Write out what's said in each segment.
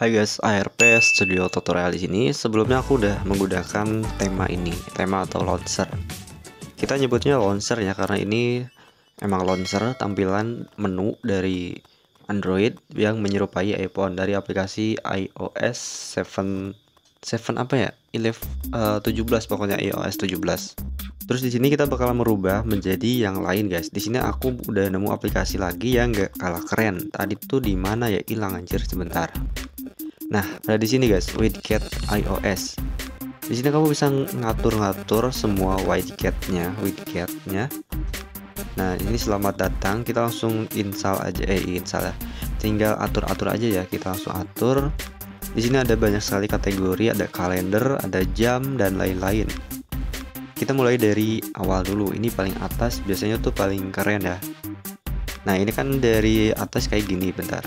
Hai guys, ARP Studio Tutorial di sini. Sebelumnya aku udah menggunakan tema ini, tema atau launcher. Kita nyebutnya launcher ya karena ini emang launcher tampilan menu dari Android yang menyerupai iPhone dari aplikasi iOS 7 7 apa ya? 11 uh, 17 pokoknya iOS 17. Terus di sini kita bakal merubah menjadi yang lain guys. Di sini aku udah nemu aplikasi lagi yang gak kalah keren. Tadi tuh di mana ya hilang anjir sebentar. Nah, ada di sini guys, widget iOS. Di sini kamu bisa ngatur-ngatur semua widgetnya, widgetnya. Nah, ini selamat datang. Kita langsung install aja eh install ya. Tinggal atur-atur aja ya. Kita langsung atur. Di sini ada banyak sekali kategori, ada kalender, ada jam dan lain-lain kita mulai dari awal dulu ini paling atas biasanya tuh paling keren ya nah ini kan dari atas kayak gini bentar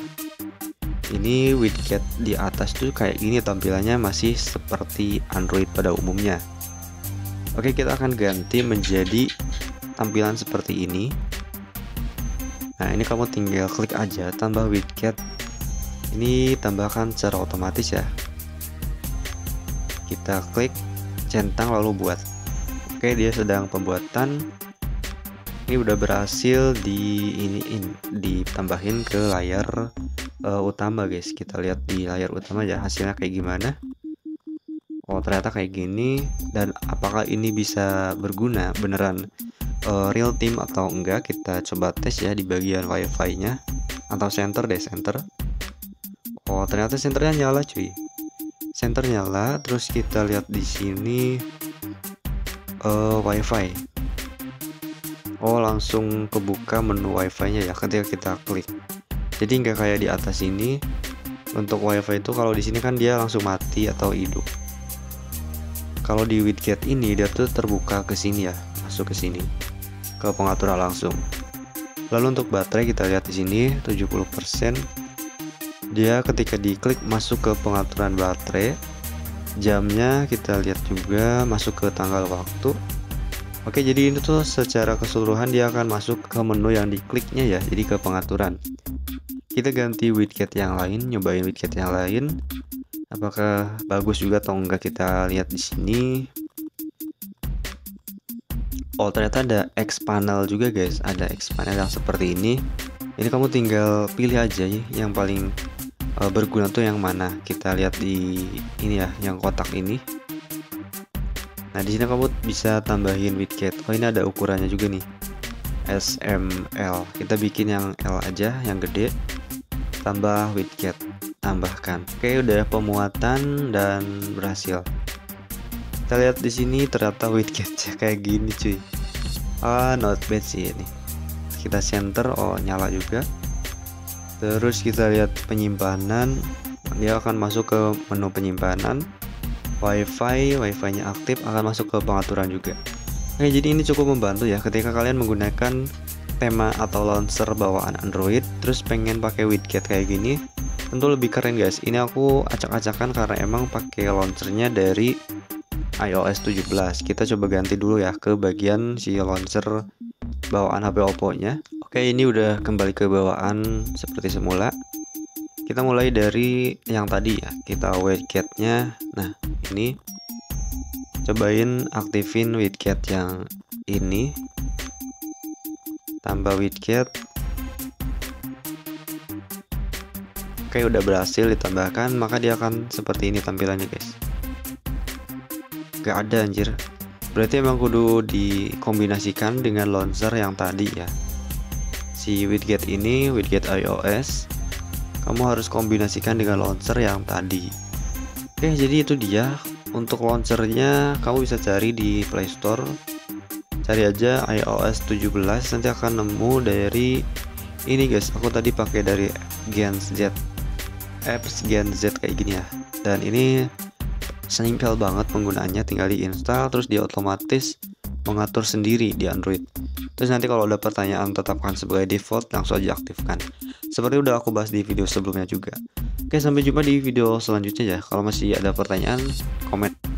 ini widget di atas tuh kayak gini tampilannya masih seperti Android pada umumnya. Oke kita akan ganti menjadi tampilan seperti ini. Nah ini kamu tinggal klik aja tambah widget ini tambahkan secara otomatis ya. Kita klik centang lalu buat. Oke, dia sedang pembuatan. Ini udah berhasil di ini in, ditambahin ke layar uh, utama, guys. Kita lihat di layar utama ya hasilnya kayak gimana. Oh, ternyata kayak gini dan apakah ini bisa berguna beneran uh, real time atau enggak? Kita coba tes ya di bagian wifi-nya atau center deh, center. Oh, ternyata senternya nyala, cuy. Center nyala, terus kita lihat di sini uh, wifi oh langsung kebuka menu wifi nya ya ketika kita klik jadi nggak kayak di atas ini untuk wifi itu kalau di sini kan dia langsung mati atau hidup. Kalau di widget ini dia tuh terbuka ke sini ya masuk ke sini ke pengaturan langsung. Lalu untuk baterai kita lihat di sini 70% dia ketika diklik masuk ke pengaturan baterai jamnya kita lihat juga masuk ke tanggal waktu. Oke jadi ini tuh secara keseluruhan dia akan masuk ke menu yang dikliknya ya jadi ke pengaturan kita ganti widget yang lain nyobain widget yang lain. Apakah bagus juga atau enggak kita lihat di sini? Oh ternyata ada X panel juga guys. Ada X panel yang seperti ini. Ini kamu tinggal pilih aja ya yang paling uh, berguna tuh yang mana. Kita lihat di ini ya yang kotak ini. Nah di sini kamu bisa tambahin widget. Oh ini ada ukurannya juga nih. SML kita bikin yang L aja yang gede tambah widget tambahkan. Oke udah pemuatan dan berhasil. Kita lihat di sini ternyata widgetnya kayak gini cuy. Ah not bad sih ini. Kita center oh nyala juga. Terus kita lihat penyimpanan. Dia akan masuk ke menu penyimpanan. Wifi wifi nya aktif akan masuk ke pengaturan juga. Oke jadi ini cukup membantu ya ketika kalian menggunakan tema atau launcher bawaan Android terus pengen pakai widget kayak gini tentu lebih keren guys. Ini aku acak-acakan karena emang pakai launchernya dari iOS 17 kita coba ganti dulu ya ke bagian si launcher bawaan HP Oppo nya Oke ini udah kembali ke bawaan seperti semula. Kita mulai dari yang tadi ya kita widgetnya. Nah ini cobain aktifin widget yang ini tambah widget. Oke udah berhasil ditambahkan maka dia akan seperti ini tampilannya guys. Gak ada anjir. Berarti emang kudu dikombinasikan dengan launcher yang tadi ya. Si widget ini widget iOS kamu harus kombinasikan dengan launcher yang tadi. Oke jadi itu dia. Untuk launchernya kamu bisa cari di Playstore cari aja iOS 17 nanti akan nemu dari ini guys aku tadi pakai dari Gen Z apps Gen Z kayak gini ya dan ini simpel banget penggunaannya tinggal diinstal terus dia otomatis mengatur sendiri di Android Terus nanti kalau ada pertanyaan tetapkan sebagai default langsung aja aktifkan. Seperti udah aku bahas di video sebelumnya juga. Oke sampai jumpa di video selanjutnya ya. Kalau masih ada pertanyaan komen.